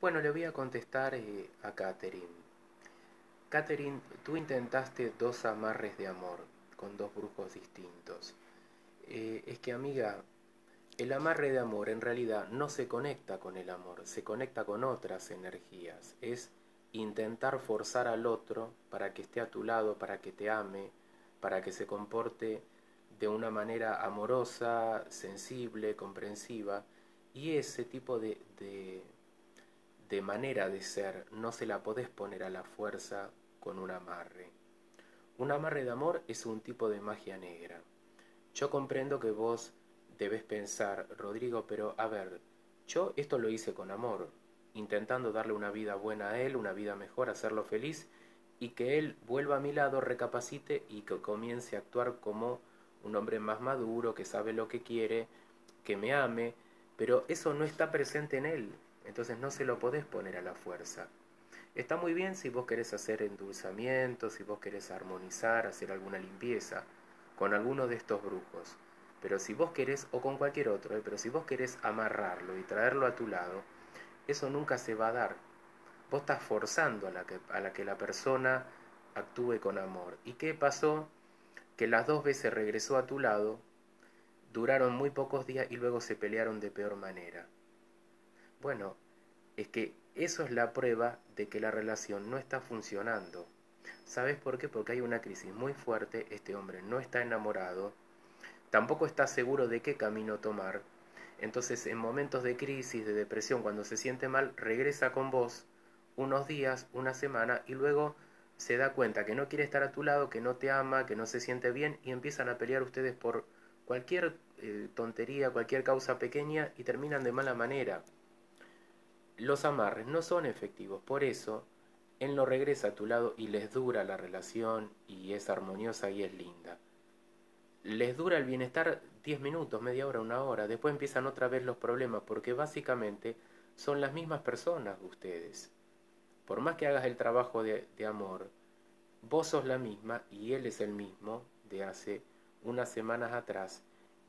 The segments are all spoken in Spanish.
Bueno, le voy a contestar eh, a Catherine. Catherine, tú intentaste dos amarres de amor con dos brujos distintos. Eh, es que, amiga, el amarre de amor en realidad no se conecta con el amor, se conecta con otras energías. Es intentar forzar al otro para que esté a tu lado, para que te ame, para que se comporte de una manera amorosa, sensible, comprensiva. Y ese tipo de, de manera de ser no se la podés poner a la fuerza con un amarre. Un amarre de amor es un tipo de magia negra. Yo comprendo que vos debes pensar, Rodrigo, pero a ver, yo esto lo hice con amor, intentando darle una vida buena a él, una vida mejor, hacerlo feliz y que él vuelva a mi lado, recapacite y que comience a actuar como un hombre más maduro, que sabe lo que quiere, que me ame, pero eso no está presente en él. Entonces no se lo podés poner a la fuerza. Está muy bien si vos querés hacer endulzamiento, si vos querés armonizar, hacer alguna limpieza con alguno de estos brujos. Pero si vos querés, o con cualquier otro, ¿eh? pero si vos querés amarrarlo y traerlo a tu lado, eso nunca se va a dar. Vos estás forzando a la que, a la, que la persona actúe con amor. ¿Y qué pasó? Que las dos veces regresó a tu lado, duraron muy pocos días y luego se pelearon de peor manera. Bueno, es que eso es la prueba de que la relación no está funcionando. ¿Sabes por qué? Porque hay una crisis muy fuerte, este hombre no está enamorado, tampoco está seguro de qué camino tomar. Entonces, en momentos de crisis, de depresión, cuando se siente mal, regresa con vos unos días, una semana, y luego se da cuenta que no quiere estar a tu lado, que no te ama, que no se siente bien, y empiezan a pelear ustedes por cualquier eh, tontería, cualquier causa pequeña, y terminan de mala manera los amarres no son efectivos, por eso él no regresa a tu lado y les dura la relación y es armoniosa y es linda. Les dura el bienestar 10 minutos, media hora, una hora, después empiezan otra vez los problemas porque básicamente son las mismas personas ustedes. Por más que hagas el trabajo de, de amor, vos sos la misma y él es el mismo de hace unas semanas atrás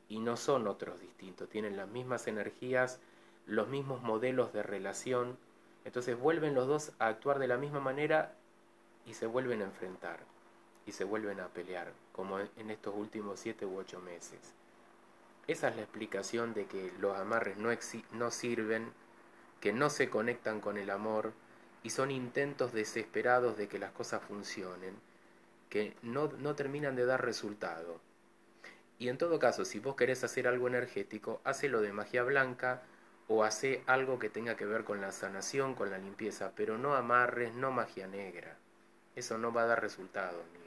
y no son otros distintos, tienen las mismas energías, los mismos modelos de relación, entonces vuelven los dos a actuar de la misma manera y se vuelven a enfrentar y se vuelven a pelear, como en estos últimos siete u ocho meses. Esa es la explicación de que los amarres no, no sirven, que no se conectan con el amor y son intentos desesperados de que las cosas funcionen, que no, no terminan de dar resultado. Y en todo caso, si vos querés hacer algo energético, hacelo de magia blanca, o hace algo que tenga que ver con la sanación, con la limpieza, pero no amarres, no magia negra. Eso no va a dar resultado, amiga.